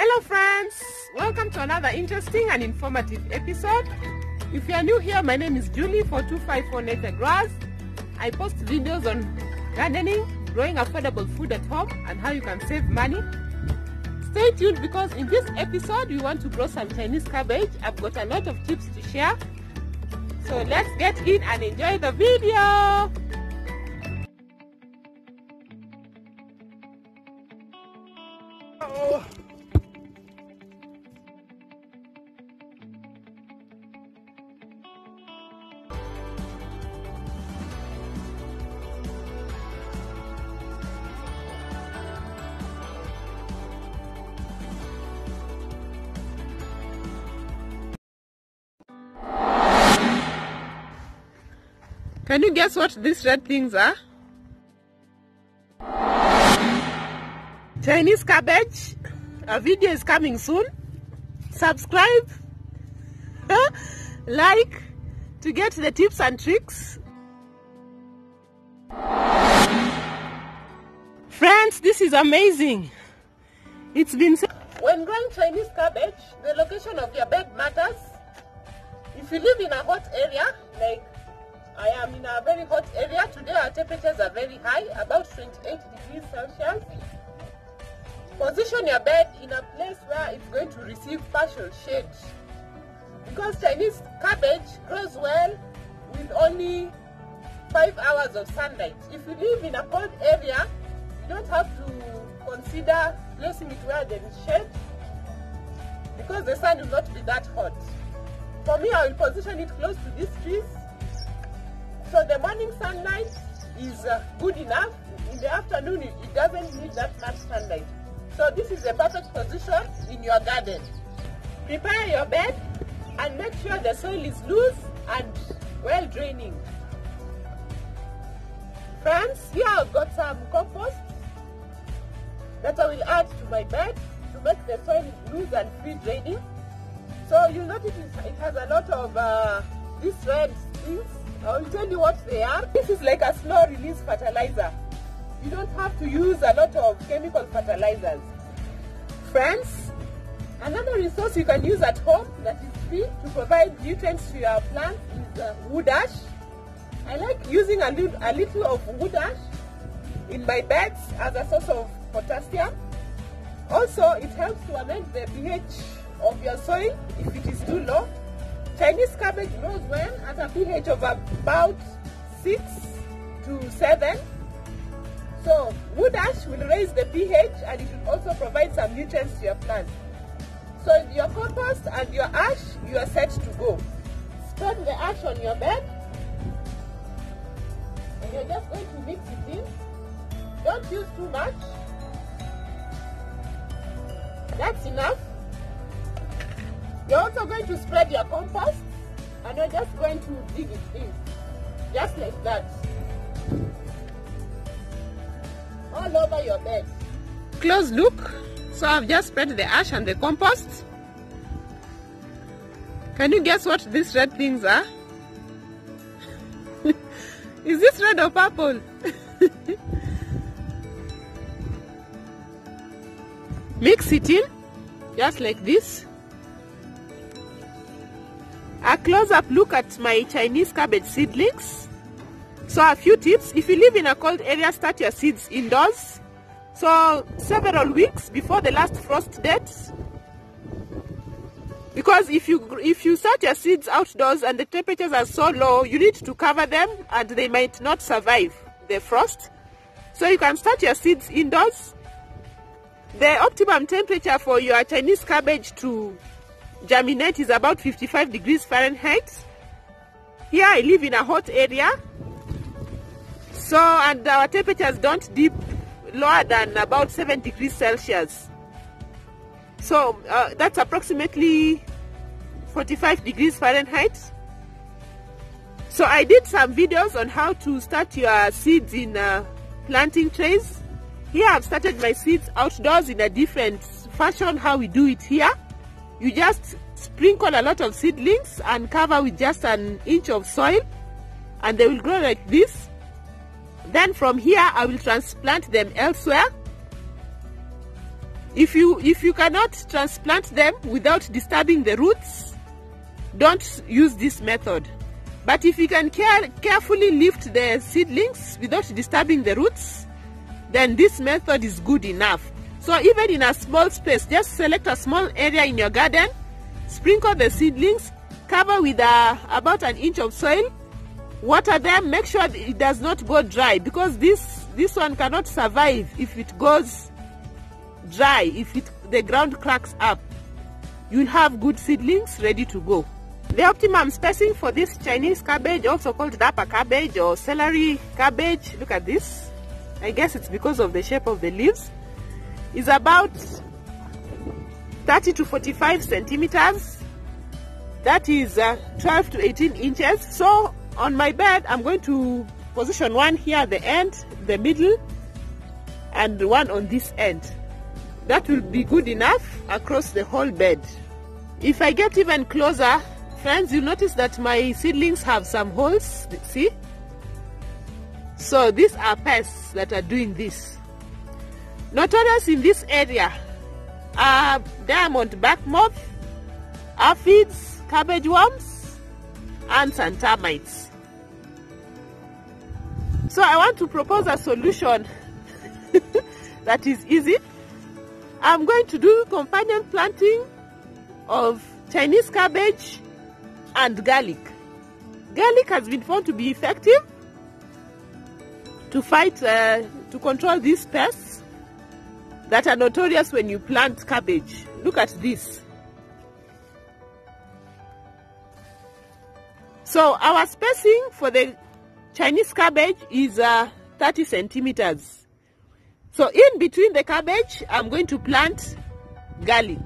Hello friends, welcome to another interesting and informative episode. If you are new here, my name is Julie for 254 Nature Growers. I post videos on gardening, growing affordable food at home and how you can save money. Stay tuned because in this episode we want to grow some Chinese cabbage. I've got a lot of tips to share. So let's get in and enjoy the video. Oh. Can you guess what these red things are? Chinese cabbage. A video is coming soon. Subscribe, like to get the tips and tricks. Friends, this is amazing. It's been when growing Chinese cabbage, the location of your bed matters. If you live in a hot area, like I am in a very hot area. Today our temperatures are very high, about 28 degrees Celsius. Position your bed in a place where it's going to receive partial shade. Because Chinese cabbage grows well with only 5 hours of sunlight. If you live in a cold area, you don't have to consider placing it where there is shade because the sun will not be that hot. For me, I will position it close to these trees so the morning sunlight is uh, good enough. In the afternoon, it, doesn't need that much sunlight. So this is the perfect position in your garden. Prepare your bed and make sure the soil is loose and well draining. Friends, here I've got some compost that I will add to my bed to make the soil loose and free draining. So you'll notice it has a lot of uh, these red things I'll tell you what they are. This is like a slow release fertilizer. You don't have to use a lot of chemical fertilizers. Friends, another resource you can use at home that is free to provide nutrients to your plants is uh, wood ash. I like using a a little of wood ash in my beds as a source of potassium. Also, it helps to amend the pH of your soil if it is too low. Chinese cabbage grows well at a pH of about 6 to 7. So wood ash will raise the pH and it will also provide some nutrients to your plant. So your compost and your ash, you are set to go. Spread the ash on your bed and you're just going to mix it in. Don't use too much. That's enough. You're also going to spread your compost and you're just going to dig it in. Just like that. All over your bed. Close look. So I've just spread the ash and the compost. Can you guess what these red things are? Is this red or purple? Mix it in, just like this. A close-up look at my Chinese cabbage seedlings. So a few tips. If you live in a cold area, start your seeds indoors. So several weeks before the last frost date. Because if you if you start your seeds outdoors and the temperatures are so low, you need to cover them and they might not survive the frost. So you can start your seeds indoors. The optimum temperature for your Chinese cabbage to germinate is about 55 degrees Fahrenheit. Here I live in a hot area. So, and our temperatures don't dip lower than about 7 degrees Celsius. So, uh, that's approximately 45 degrees Fahrenheit. So I did some videos on how to start your seeds in uh, planting trays. Here I've started my seeds outdoors in a different fashion how we do it here. You just sprinkle a lot of seedlings and cover with just an inch of soil and they will grow like this. Then from here I will transplant them elsewhere. if you if you cannot transplant them without disturbing the roots don't use this method but if you can care, carefully lift the seedlings without disturbing the roots then this method is good enough so even in a small space just select a small area in your garden sprinkle the seedlings cover with a, about an inch of soil water them make sure it does not go dry because this this one cannot survive if it goes dry if it the ground cracks up. You'll have good seedlings ready to go. The optimum spacing for this chinese cabbage also called Napa cabbage or celery cabbage look at this. I guess it's because of the shape of the leaves is about 30 to 45 centimeters. That is uh, 12 to 18 inches. So on my bed i'm going to position one here at the end the middle and one on this end. That will be good enough across the whole bed. If i get even closer friends you notice that my seedlings have some holes see? So these are pests that are doing this notorious in this area are diamond back moth aphids cabbage worms ants and termites so i want to propose a solution that is easy. I'm going to do companion planting of chinese cabbage and garlic. Garlic has been found to be effective to fight, uh, to control these pests that are notorious when you plant cabbage. Look at this. So our spacing for the Chinese cabbage is uh, 30 centimeters. So in between the cabbage, I'm going to plant garlic.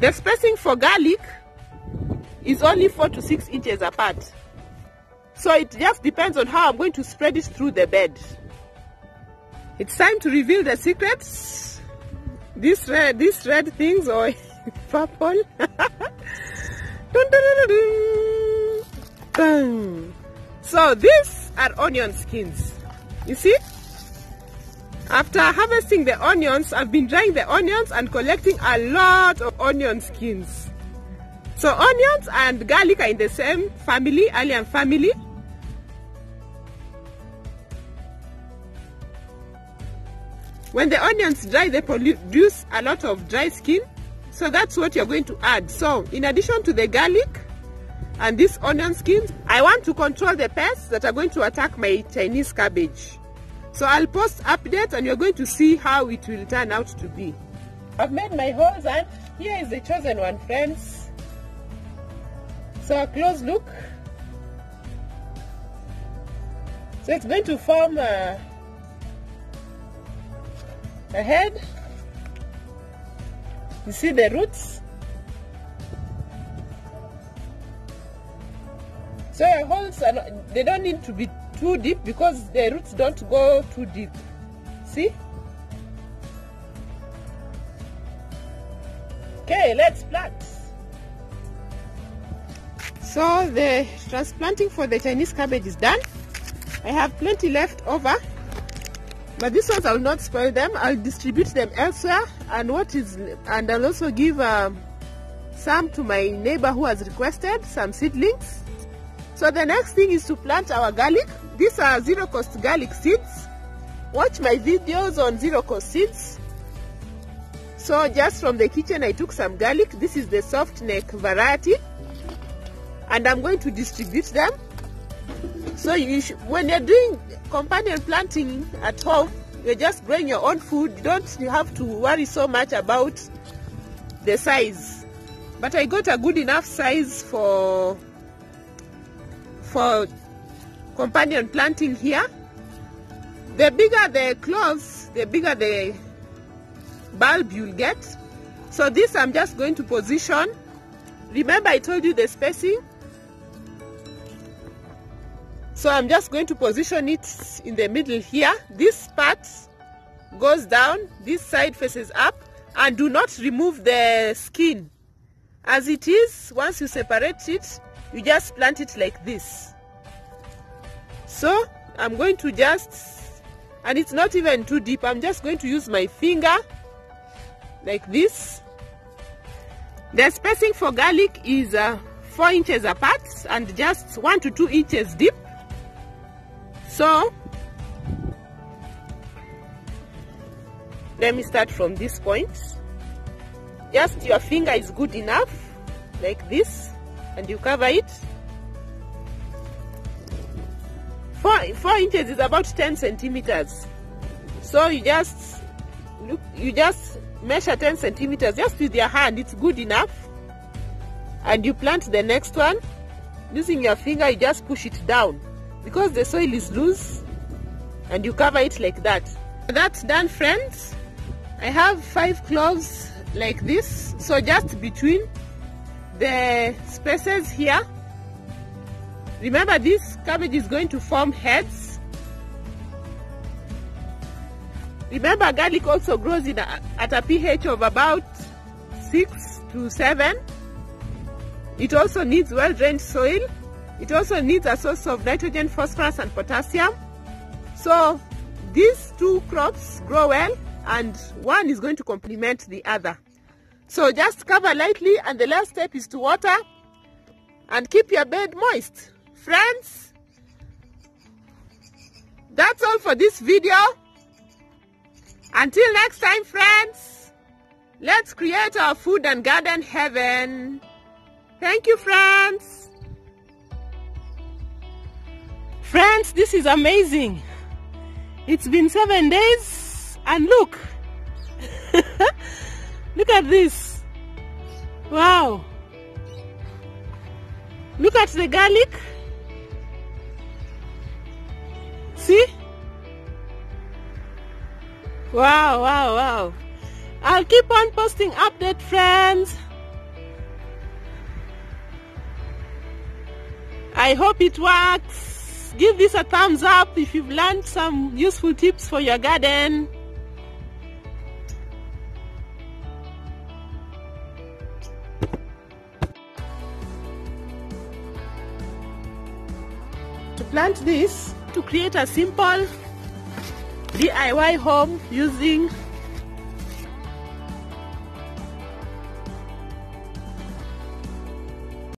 The spacing for garlic is only 4 to 6 inches apart. So it just depends on how I'm going to spread it through the bed. It's time to reveal the secrets. This red, these red things or purple. so these are onion skins. You see? After harvesting the onions, I've been drying the onions and collecting a lot of onion skins. So onions and garlic are in the same family, allium family. When the onions dry, they produce a lot of dry skin. So that's what you're going to add. So in addition to the garlic and these onion skins, I want to control the pests that are going to attack my Chinese cabbage. So I'll post updates and you're going to see how it will turn out to be. I've made my holes and here is the chosen one, friends. So a close look. So it's going to form a, a head. You see the roots? So your holes are not, they don't need to be too deep because the roots don't go too deep. See? Okay, let's plant. So the transplanting for the Chinese cabbage is done. I have plenty left over. But these ones I will not spoil them. I'll distribute them elsewhere. And what is and I'll also give um, some to my neighbor who has requested some seedlings. So the next thing is to plant our garlic. These are zero cost garlic seeds. Watch my videos on zero cost seeds. So just from the kitchen I took some garlic. This is the soft neck variety. And I'm going to distribute them. So you should, when you're doing companion planting at home, you're just growing your own food. You don't have to worry so much about the size. But I got a good enough size for for companion planting here. The bigger the cloves, the bigger the bulb you'll get. So this I'm just going to position. Remember I told you the spacing. So I'm just going to position it in the middle here. This part goes down, this side faces up and do not remove the skin. As it is, once you separate it, you just plant it like this. So I'm going to just, and it's not even too deep, I'm just going to use my finger like this. The spacing for garlic is uh, 4 inches apart and just 1 to 2 inches deep. So, let me start from this point. Just your finger is good enough, like this, and you cover it. 4, 4 inches is about 10 centimeters. So you just look, you just measure 10 centimeters just with your hand, it's good enough. And you plant the next one. Using your finger, you just push it down because the soil is loose and you cover it like that. That's done, friends. I have five cloves like this. So just between the spaces here. Remember this cabbage is going to form heads. Remember garlic also grows in a, at a pH of about 6 to 7. It also needs well-drained soil. It also needs a source of nitrogen, phosphorus and potassium. So these two crops grow well and one is going to complement the other. So just cover lightly and the last step is to water and keep your bed moist. Friends, that's all for this video. Until next time, friends, let's create our food and garden heaven. Thank you, friends. Friends, this is amazing. It's been seven days and look. look at this. Wow. Look at the garlic. See? Wow, wow, wow. I'll keep on posting update, friends. I hope it works. Give this a thumbs up if you've learned some useful tips for your garden. To plant this, to create a simple DIY home using